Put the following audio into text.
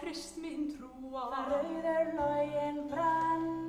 krist minn trúa. Það rauður login brann Líðan læri við